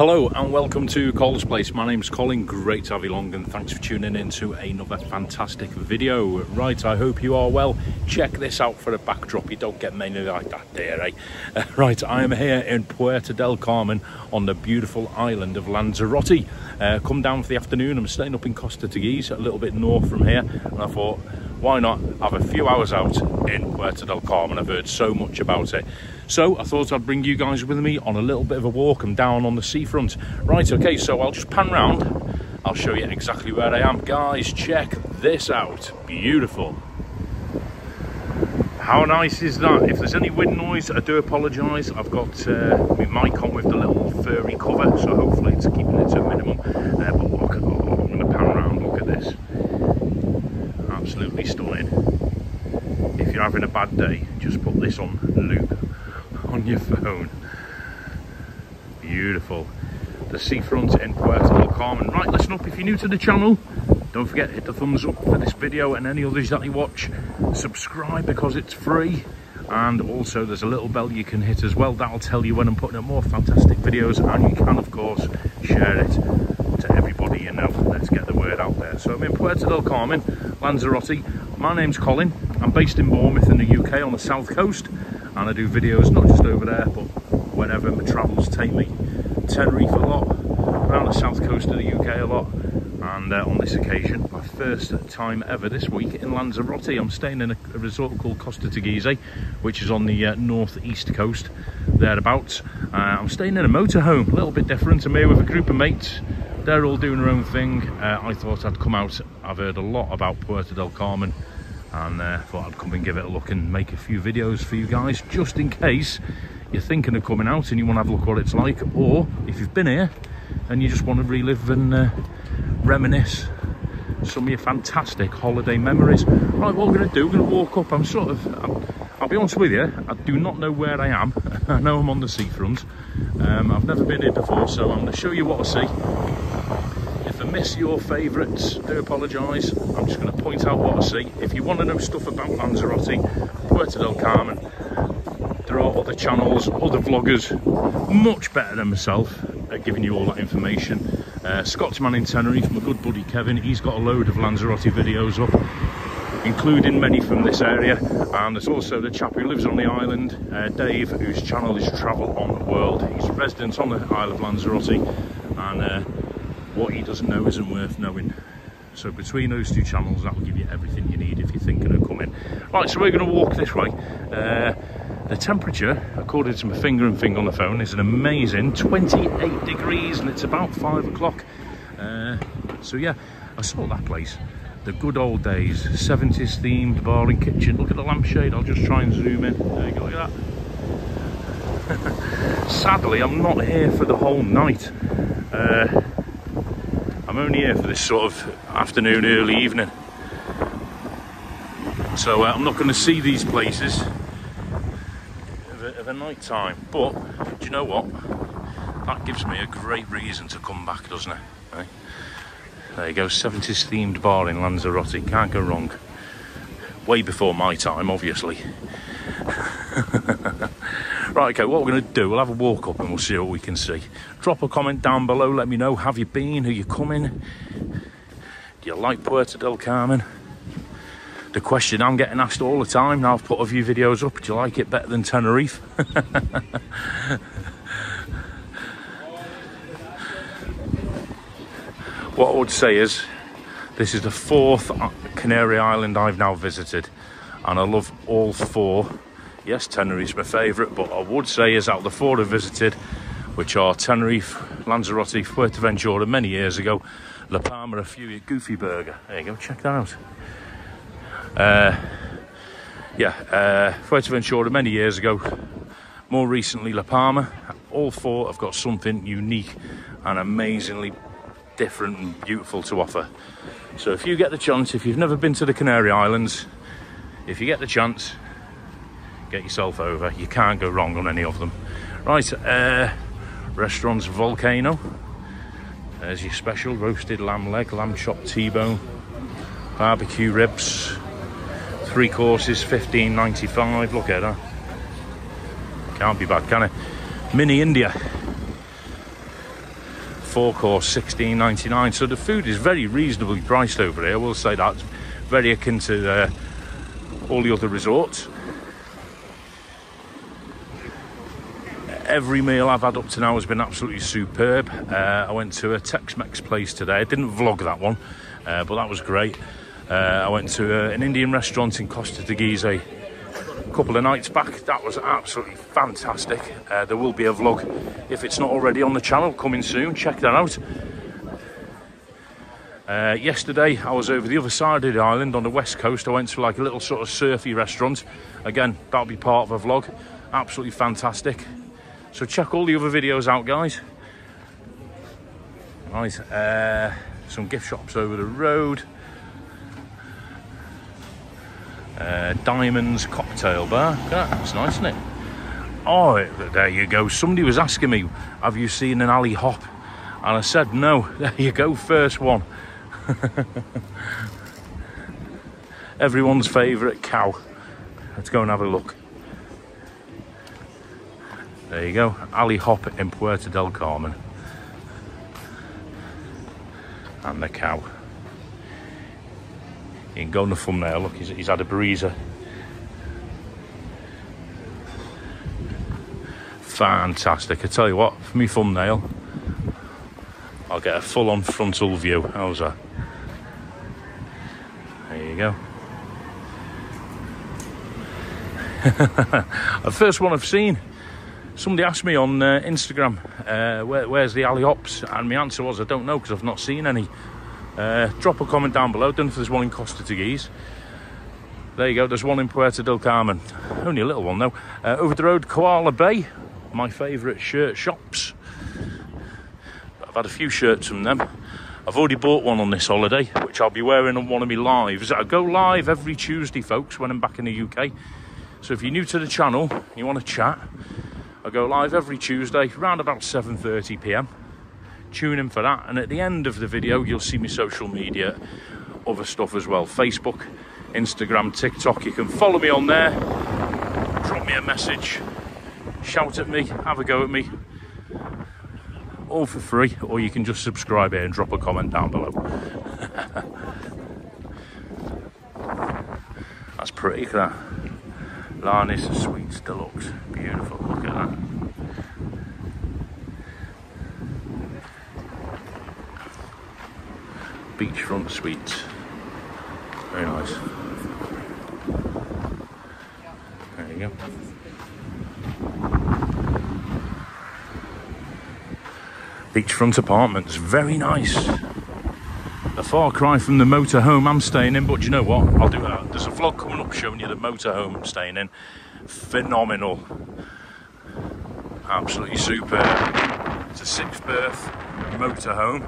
Hello and welcome to Colin's Place. My name's Colin. Great to have you along and thanks for tuning in to another fantastic video. Right, I hope you are well. Check this out for a backdrop. You don't get many like that there, eh? Uh, right, I am here in Puerto del Carmen on the beautiful island of Lanzarote. Uh, come down for the afternoon. I'm staying up in Costa Teguise, a little bit north from here. And I thought, why not have a few hours out in Puerto del Carmen? I've heard so much about it. So I thought I'd bring you guys with me on a little bit of a walk. I'm down on the seafront. Right, okay, so I'll just pan round. I'll show you exactly where I am. Guys, check this out. Beautiful. How nice is that? If there's any wind noise, I do apologise. I've got uh, my mic on with the little furry cover, so hopefully it's keeping it to a minimum. Uh, but look, oh, I'm going to pan around. Look at this absolutely stunning. If you're having a bad day, just put this on loop on your phone. Beautiful. The seafront in Puerto del Carmen. Right, listen up, if you're new to the channel, don't forget to hit the thumbs up for this video and any others that you watch. Subscribe because it's free. And also there's a little bell you can hit as well. That'll tell you when I'm putting up more fantastic videos. And you can, of course, share it to everybody you know. Let's get the word out there. So I'm in Puerto del Carmen Lanzarote. My name's Colin. I'm based in Bournemouth in the UK on the south coast and I do videos not just over there but wherever my travels take me. Tenerife a lot, around the south coast of the UK a lot and uh, on this occasion my first time ever this week in Lanzarote. I'm staying in a, a resort called Costa Teguise which is on the uh, northeast coast thereabouts. Uh, I'm staying in a motorhome, a little bit different. I'm here with a group of mates they're all doing their own thing. Uh, I thought I'd come out. I've heard a lot about Puerto del Carmen and uh, thought I'd come and give it a look and make a few videos for you guys just in case you're thinking of coming out and you want to have a look what it's like or if you've been here and you just want to relive and uh, reminisce some of your fantastic holiday memories. Right, what we're going to do, we're going to walk up. I'm sort of, I'm, I'll be honest with you, I do not know where I am. I know I'm on the seafront. Um, I've never been here before, so I'm going to show you what I see. Miss your favourites, do apologise. I'm just going to point out what I see. If you want to know stuff about Lanzarote, Puerto del Carmen, there are other channels, other vloggers, much better than myself at giving you all that information. Uh, Scotsman in Tenerife, my good buddy Kevin, he's got a load of Lanzarote videos up, including many from this area. And there's also the chap who lives on the island, uh, Dave, whose channel is Travel on the World. He's a resident on the Isle of Lanzarote, and uh, what he doesn't know isn't worth knowing. So between those two channels, that will give you everything you need if you're thinking of coming. Right, so we're going to walk this way. Uh, the temperature, according to my finger and thing on the phone, is an amazing 28 degrees and it's about five o'clock. Uh, so yeah, I saw that place. The good old days, 70s themed bar and kitchen. Look at the lampshade, I'll just try and zoom in. There you go, look at that. Sadly, I'm not here for the whole night. Uh, I'm only here for this sort of afternoon, early evening. So uh, I'm not going to see these places the night time. But do you know what? That gives me a great reason to come back, doesn't it? Right? There you go, 70s themed bar in Lanzarote. Can't go wrong. Way before my time, obviously. right, okay, what we're going to do, we'll have a walk up and we'll see what we can see. Drop a comment down below, let me know, have you been, are you coming? Do you like Puerto del Carmen? the question I'm getting asked all the time. Now I've put a few videos up. Do you like it better than Tenerife? what I would say is this is the fourth uh, Canary Island I've now visited and I love all four. Yes, Tenerife's my favourite, but I would say is out of the four I've visited, which are Tenerife, Lanzarote, Fuerteventura many years ago, La Palma a few years, Goofy Burger. There you go, check that out. Uh, yeah, uh, Fuerteventura many years ago. More recently, La Palma. All four have got something unique and amazingly different and beautiful to offer. So if you get the chance, if you've never been to the Canary Islands, if you get the chance, get yourself over. You can't go wrong on any of them. Right, uh, restaurants Volcano. There's your special roasted lamb leg, lamb chop T-bone, barbecue ribs, Three courses, 15.95. Look at that. Can't be bad, can it? Mini India. four course 16.99. So the food is very reasonably priced over here. I will say that very akin to uh, all the other resorts. Every meal I've had up to now has been absolutely superb. Uh, I went to a Tex-Mex place today. I didn't vlog that one, uh, but that was great. Uh, I went to uh, an Indian restaurant in Costa Teguise a couple of nights back. That was absolutely fantastic. Uh, there will be a vlog if it's not already on the channel coming soon. Check that out. Uh, yesterday, I was over the other side of the island on the west coast. I went to like a little sort of surfy restaurant. Again, that'll be part of a vlog. Absolutely fantastic. So check all the other videos out, guys. Right, uh, some gift shops over the road. Uh, Diamonds Cocktail Bar. That's nice, isn't it? Oh, there you go. Somebody was asking me, have you seen an Alehop? And I said, no. There you go, first one. Everyone's favourite cow. Let's go and have a look. There you go, Alehop in Puerto del Carmen. And the cow. You can go on the thumbnail, look, he's, he's had a breezer. Fantastic, I tell you what, for me thumbnail, I'll get a full-on frontal view, how's that? There you go. the first one I've seen. Somebody asked me on uh, Instagram, uh, where, where's the Alehops? And my answer was, I don't know because I've not seen any. Uh, drop a comment down below. Don't know if there's one in Costa Teguise. There you go. There's one in Puerto del Carmen. Only a little one though. Uh, over the road, Koala Bay. My favourite shirt shops. I've had a few shirts from them. I've already bought one on this holiday, which I'll be wearing on one of my lives. I go live every Tuesday, folks, when I'm back in the UK. So if you're new to the channel, you want to chat, I go live every Tuesday around about 7:30 p.m. Tune in for that, and at the end of the video, you'll see my social media, other stuff as well: Facebook, Instagram, TikTok. You can follow me on there. Drop me a message, shout at me, have a go at me, all for free, or you can just subscribe here and drop a comment down below. That's pretty, that. Lani's Suites Deluxe. Beautiful, look at that. Beachfront Suites. Very nice. There you go. Beachfront apartments, very nice. A far cry from the motorhome I'm staying in, but you know what? I'll do that. There's a vlog coming up showing you the motorhome I'm staying in. Phenomenal. Absolutely superb. It's a six berth motorhome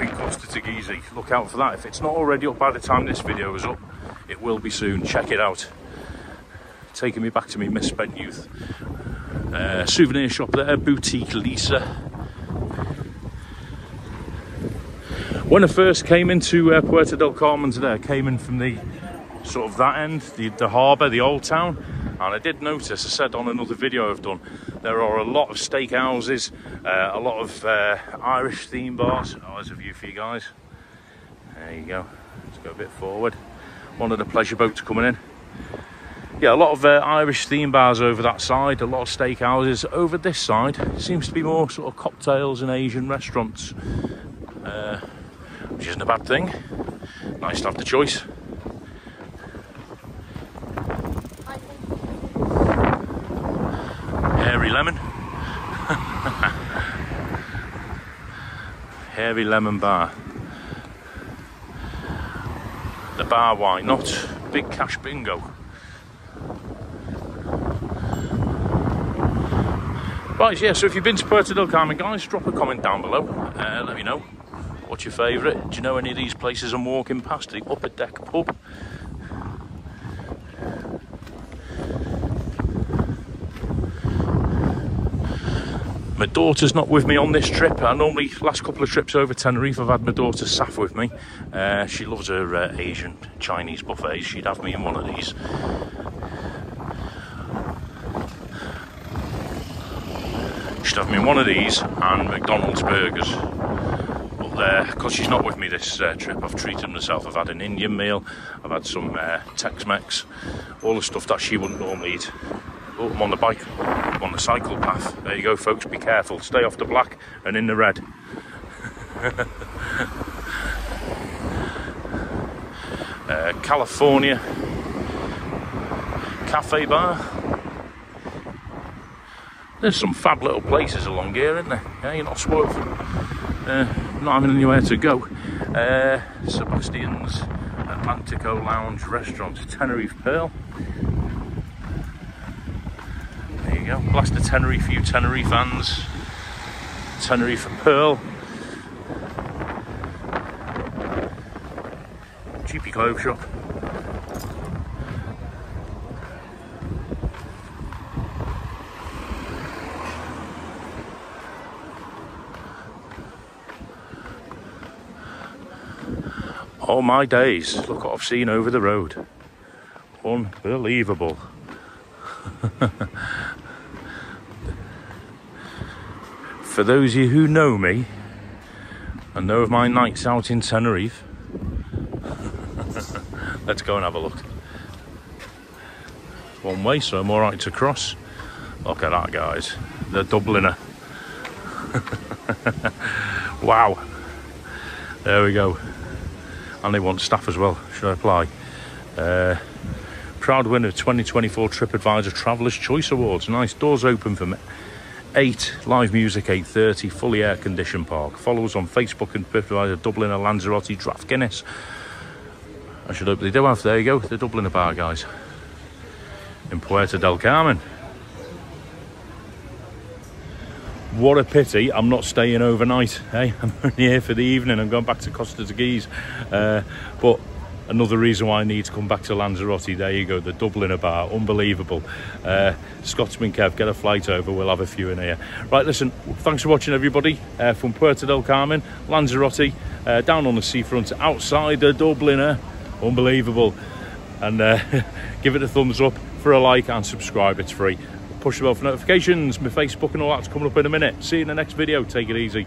in Costa Teguise. Look out for that. If it's not already up by the time this video is up, it will be soon. Check it out. Taking me back to my misspent youth. Uh, souvenir shop there, Boutique Lisa. When I first came into uh, Puerto del Carmen today, I came in from the sort of that end, the, the harbour, the old town, and I did notice, I said on another video I've done, there are a lot of steakhouses, uh, a lot of uh, Irish theme bars. Oh, there's a view for you guys. There you go. Let's go a bit forward. One of the pleasure boats coming in. Yeah, a lot of uh, Irish theme bars over that side, a lot of steakhouses. Over this side, seems to be more sort of cocktails and Asian restaurants. Isn't a bad thing. Nice to have the choice. Hairy lemon. Hairy lemon bar. The bar why not? Big cash bingo. Right, yeah, so if you've been to Puerto del Carmen, guys, drop a comment down below. Uh, let me know. What's your favourite? Do you know any of these places I'm walking past? The Upper Deck Pub. My daughter's not with me on this trip. I normally, last couple of trips over Tenerife, I've had my daughter Saf with me. Uh, she loves her uh, Asian Chinese buffets. She'd have me in one of these. She'd have me in one of these and McDonald's burgers there because she's not with me this uh, trip. I've treated myself. I've had an Indian meal. I've had some uh, Tex-Mex. All the stuff that she wouldn't normally eat. Oh, I'm on the bike I'm on the cycle path. There you go folks. Be careful. Stay off the black and in the red. Uh, California cafe bar. There's some fab little places along here, isn't there? Yeah, you're not swerving, uh, not having anywhere to go. Uh, Sebastian's Atlantico Lounge Restaurant, Tenerife Pearl. There you go, blast the Tenerife you Tenerife fans. Tenerife Pearl. Cheapy clothes shop. Oh my days, look what I've seen over the road. Unbelievable. For those of you who know me and know of my nights out in Tenerife, let's go and have a look. One way, so I'm alright to cross. Look at that, guys. The Dubliner. wow. There we go and they want staff as well. Should I apply? Uh, proud winner 2024 TripAdvisor Traveller's Choice Awards. Nice doors open for me. Eight live music, 8:30, fully air conditioned park. Follow us on Facebook and TripAdvisor Dublin and Lanzarote Draft Guinness. I should hope they do have. There you go, the Dubliner bar guys in Puerto del Carmen. What a pity I'm not staying overnight. Hey, I'm only here for the evening. I'm going back to Costa de. Uh, but another reason why I need to come back to Lanzarote. There you go, the Dubliner bar, unbelievable. Uh, Scotsman Kev, get a flight over. We'll have a few in here. Right, listen. Thanks for watching, everybody. Uh, from Puerto del Carmen, Lanzarote, uh, down on the seafront, outside the Dubliner, unbelievable. And uh, give it a thumbs up for a like and subscribe. It's free push the bell for notifications. My Facebook and all that's coming up in a minute. See you in the next video. Take it easy.